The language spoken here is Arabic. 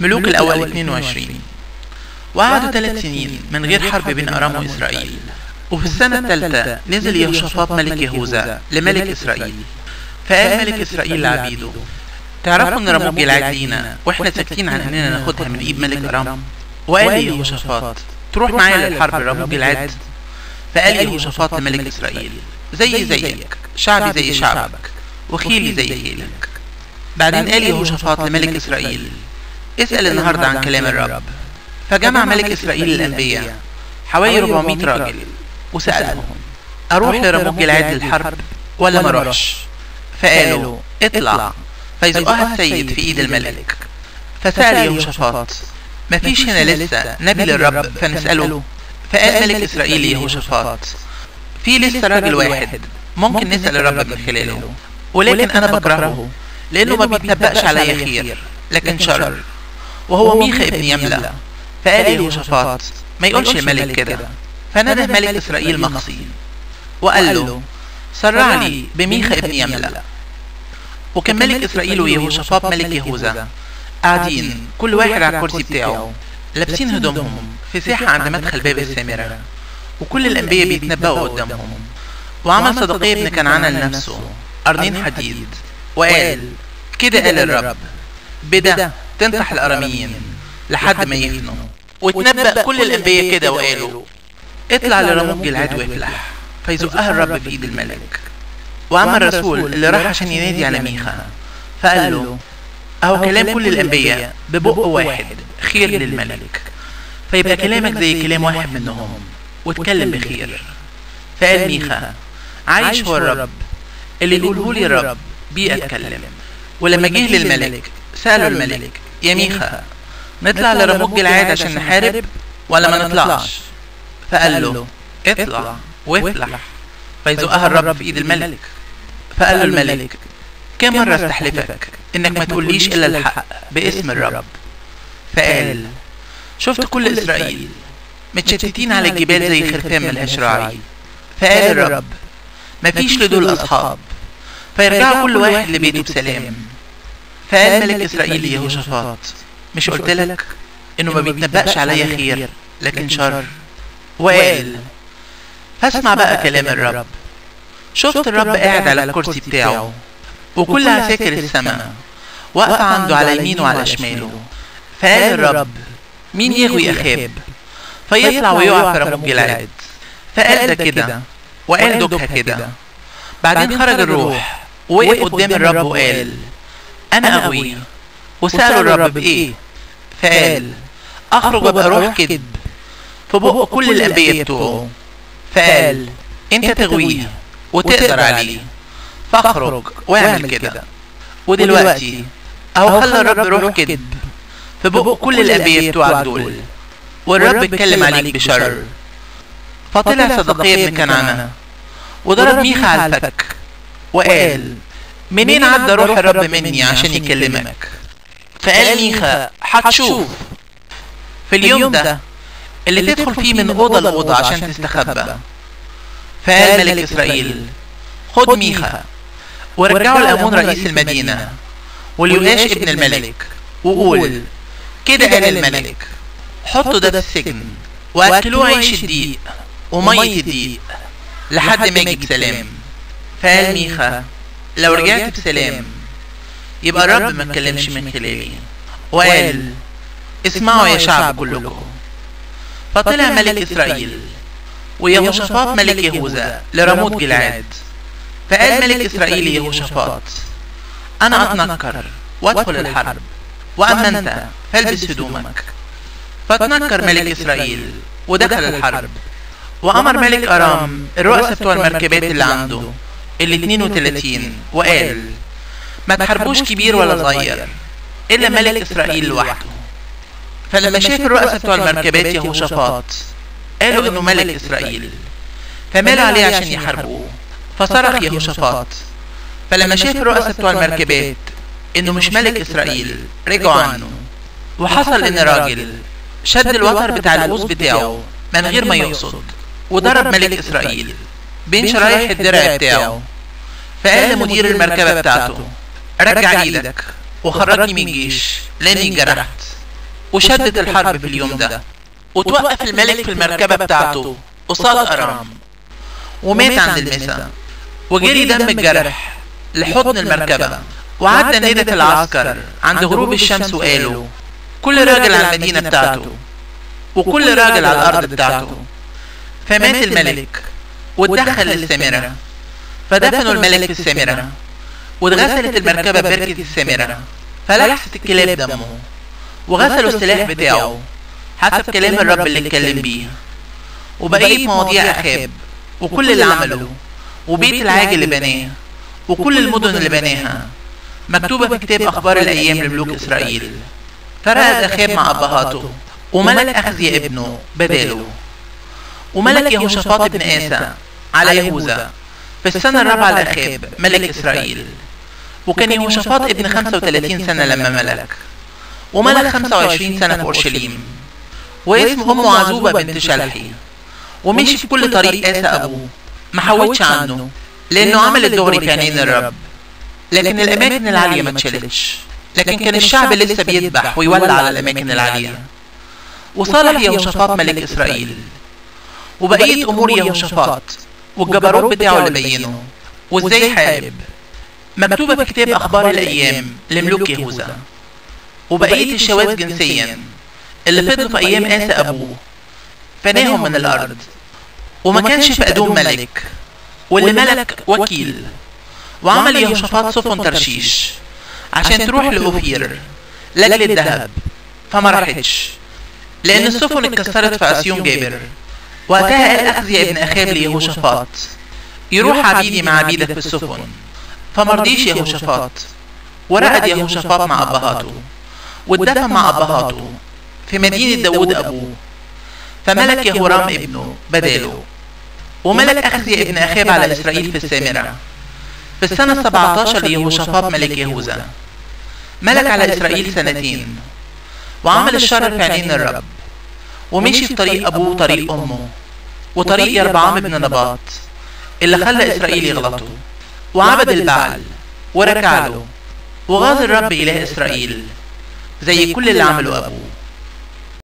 ملوك الأول 22 وقعدوا ثلاث سنين من غير حرب بين أرام وإسرائيل وفي السنة الثالثة نزل يهوشافاط ملك يهوذا لملك إسرائيل. فقال ملك إسرائيل لعبيده. تعرفوا إن رموز جلعاد لينا وإحنا ساكتين عن إننا ناخدها من إيد ملك أرام وقال يهوشافاط تروح معايا للحرب رموز جلعاد فقال يهوشافاط لملك إسرائيل زي زيك شعبي زي شعبك وخيلي زي خيلك بعدين قال يهوشافاط لملك إسرائيل اسأل النهاردة عن كلام الرب. فجمع ملك إسرائيل الأنبياء. حوالي 400 راجل وسألهم. أروح لرموز جلعاد للحرب ولا ما أروحش فقالوا اطلع. فيزقها السيد في إيد الملك. فسأل يهوشافاط مفيش هنا لسه نبي للرب؟ فنسأله. فقال ملك إسرائيل يهوشافاط في لسه راجل واحد. ممكن نسأل الرب من خلاله. ولكن أنا بكرهه. لأنه ما بيتنبأش عليا خير لكن شر وهو ميخا ابن يملة فقال يهوشافاط ما يقولش الملك كده. فنده ملك إسرائيل مقصي وقال له سرع لي بميخا ابن يملة وكان ملك إسرائيل ويهوشافاط ملك يهوذا. قاعدين كل واحد على الكرسي بتاعه. لابسين هدومهم في ساحة عند مدخل باب السامرة. وكل الأنبياء بيتنبأوا قدامهم. وعمل صدقية ابن كنعان لنفسه. قرنين حديد وقال كده قال الرب بدا تنصح الأراميين لحد ما يفنوا وتنبأ كل الأنبياء كده وقالوا اطلع لرموز جلعاد وافلح فيزقها الرب في ايد الملك واما الرسول اللي راح عشان ينادي على ميخا. فقال له أهو كلام كل الأنبياء ببق واحد. خير للملك. فيبقى كلامك زي كلام واحد منهم. واتكلم بخير. فقال ميخا عايش هو الرب. اللي يقوله لي الرب بيه اتكلم ولما جه للملك سأله الملك يا ميخا نطلع لرموز جلعاد عشان نحارب ولا ما نطلعش. فقال له اطلع وافلح فيزقها الرب في إيد الملك. فقال له الملك كم مرة استحلفك؟ إنك ما تقوليش إلا الحق باسم الرب. فقال شفت كل إسرائيل. متشتتين على الجبال زي خرفان ملهاش راعي فقال الرب مفيش لدول أصحاب. فيرجعوا كل واحد لبيته بسلام فقال ملك إسرائيل ليهوشافاط مش قلت لك إنه ما بيتنبأش عليا خير لكن شر. وقال فاسمع بقى كلام الرب. شفت الرب قاعد على الكرسي بتاعه وكل عساكر السماء واقفة عنده على يمينه وعلى شماله. فقال الرب مين يغوي أخاب فيطلع ويقع في رموز جلعاد فقال ده كده وقال دوكها كده. بعدين خرج الروح ووقف قدام الرب وقال أنا أغوي وسأله الرب بإيه. فقال أخرج وأبقى روح كذب في بق كل الأنبياء بتوعه. فقال أنت تغويه وتقدر عليه فاخرج واعمل كده. ودلوقتي أهو خلى الرب روح كذب في بق كل الأنبياء بتوعك دول. والرب اتكلم عليك بشر. فطلع صدقية ابن كنعانة وضرب ميخا على الفك. وقال منين عدى روح الرب مني عشان يكلمك؟ فقال ميخا هتشوف في اليوم ده اللي تدخل فيه من أوضة لأوضة عشان تستخبى. فقال ملك إسرائيل خد ميخا ورجعوا لأمون رئيس المدينة وليؤاش ابن الملك وقول كده قال الملك حطوا ده في السجن وأكلوه عيش الدقيق ومية الدقيق لحد ما يجي بسلام فقال ميخا لو رجعت بسلام يبقى الرب ما اتكلمش من خلالي وقال اسمعوا يا شعب كلكم. فطلع ملك إسرائيل. ويهوشافاط ملك يهوذا. لرموت جلعاد فقال ملك إسرائيل يهوشافاط أنا أتنكر وأدخل الحرب وأما أنت فالبس هدومك. فتنكر ملك إسرائيل ودخل الحرب. وأمر ملك أرام الرؤساء بتوع المركبات اللي عنده. ال 32 وقال ما تحاربوش كبير ولا صغير إلا ملك إسرائيل لوحده. فلما شاف الرؤساء بتوع المركبات يهوشافاط قالوا إنه ملك إسرائيل. فمالوا عليه عشان يحاربوه. فصرخ يهوشافاط فلما شاف الرؤساء بتوع المركبات إنه مش ملك إسرائيل رجعوا عنه. وحصل إن راجل شد الوتر بتاع القوس بتاعه من غير ما يقصد. وضرب ملك إسرائيل. بين شرايح الدرع بتاعه فقال لمدير المركبة بتاعته. رجع إيدك وخرجني من الجيش لأني جرحت. وشدت الحرب في اليوم ده. وتوقف الملك في المركبة بتاعته. قصاد أرام. ومات عند المساء. وجري دم الجرح لحضن المركبة. وعدى نادة العسكر عند غروب الشمس وقالوا. كل راجل على المدينة بتاعته. وكل راجل على الأرض بتاعته. فمات الملك. واتدخل للسامرة فدفنوا الملك في السامرة واتغسلت المركبة ببركة السامرة فلحست الكلاب دمه. وغسلوا السلاح بتاعه. حسب كلام الرب اللي اتكلم بيه. وبقية مواضيع أخاب وكل اللي عمله. وبيت العاج اللي بناه. وكل المدن اللي بناها. مكتوبة في كتاب أخبار الأيام لملوك إسرائيل. فرقد أخاب مع أبهاته وملك أخزي ابنه بداله. وملك يهوشافاط ابن آسى على يهوذا في السنة الرابعة لأخاب ملك إسرائيل. وكان يهوشافاط ابن 35 سنة لما ملك. وملك 25 سنة في أورشليم. واسم أمه عزوبة بنت شلحي. ومشي في كل طريق آسى أبوه. ما حوتش عنه. لأنه عمل الدغري في عينين الرب لكن الأماكن العالية ما اتشالتش لكن كان الشعب لسه بيذبح ويولع على الأماكن العالية. وصالح يهوشافاط ملك إسرائيل. وبقية أمور يهوشافاط والجبروت بتاعه اللي بينه وازاي حارب مكتوبة في كتاب أخبار الأيام لملوك يهوذا. وبقية الشواذ جنسيا. اللي فضلوا في أيام آسى أبوه. فناهم من الأرض. وما كانش في أدوم ملك. واللي ملك وكيل. وعمل يهوشافاط سفن ترشيش. عشان تروح لأوفير. لأجل الذهب. فما راحتش. لأن السفن اتكسرت في أسيوم جابر. وقتها قال أخزي ابن أخاب ليهوشافاط يروح عبيدي مع عبيدك في السفن. فمرضيش يهوشافاط. ورقد يهوشافاط مع أبهاته واتدفن مع أبهاته في مدينة داود أبوه. فملك يهورام ابنه بداله وملك أخزي ابن أخاب على إسرائيل في السامرة. في السنة 17 ليهوشافاط ملك يهوذا. ملك على إسرائيل سنتين. وعمل الشر في عينين الرب. ومشي في طريق أبوه وطريق أمه. وطريق يربعام بن نباط اللي خلى إسرائيل يغلطوا وعبد البعل وركع له وغاظ الرب إله إسرائيل. زي كل اللي عمله أبوه.